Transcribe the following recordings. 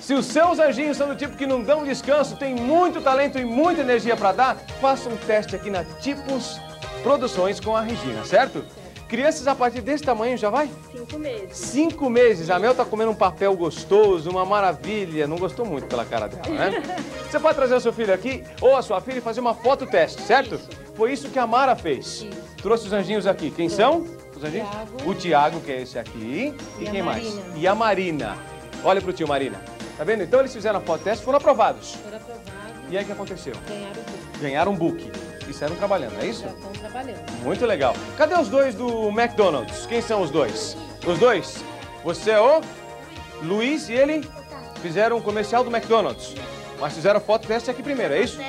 Se os seus anjinhos são do tipo que não dão descanso, tem muito talento e muita energia para dar, faça um teste aqui na Tipos Produções com a Regina, certo? Crianças a partir desse tamanho já vai? Cinco meses. Cinco meses. A Mel tá comendo um papel gostoso, uma maravilha. Não gostou muito pela cara dela, né? Você pode trazer o seu filho aqui ou a sua filha e fazer uma foto teste, certo? Isso. Foi isso que a Mara fez. Isso. Trouxe os anjinhos aqui. Quem são? Os anjinhos? Tiago. O Tiago, que é esse aqui. E, E quem mais? E a Marina. Olha pro tio Marina. Tá vendo? Então eles fizeram a foto teste, foram aprovados. Foram aprovados, E aí o que aconteceu? ganharam o book. Ganharam um book. E saíram trabalhando, é isso? Já estão trabalhando. Muito legal. Cadê os dois do McDonald's? Quem são os dois? Os dois? Você é o Luiz e ele fizeram um comercial do McDonald's. Mas fizeram foto teste aqui primeiro, é isso?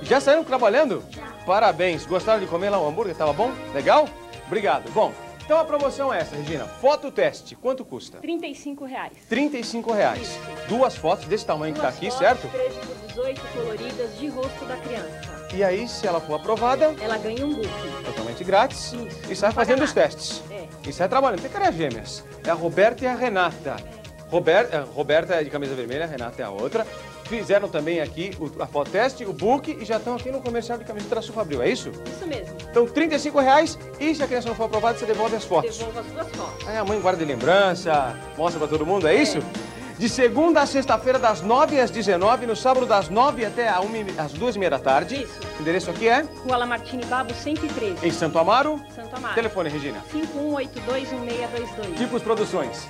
E já Já saíram trabalhando? Parabéns. Gostaram de comer lá o hambúrguer? Tava bom? Legal? Obrigado. Bom, então a promoção é essa, Regina. Foto teste. Quanto custa? 35 reais. 35 reais. Duas fotos desse tamanho que tá Duas aqui, fotos, certo? 13 por 18 coloridas de rosto da criança. E aí, se ela for aprovada, Ela ganha um book. totalmente grátis. Isso. E sai fazendo os nada. testes. É. E sai trabalhando. Tem cara gêmeas. É a Roberta e a Renata. Rober, eh, Roberta é de camisa vermelha, a Renata é a outra. Fizeram também aqui o, a foto teste, o book e já estão aqui no comercial de camiseta da Sufabril, é isso? Isso mesmo. Então, 35 reais e se a criança não for aprovada, você devolve as fotos. Devolva as duas fotos. Aí a mãe guarda de lembrança, mostra pra todo mundo, é isso? De segunda a sexta-feira, das 9 às 19, no sábado, das 9 até a uma e- às 2 e meia da tarde. Isso. O endereço aqui é Rua Lamartine Babo, 113. em Santo Amaro. Santo Amaro. Telefone, Regina. 51821622. Tipos Produções.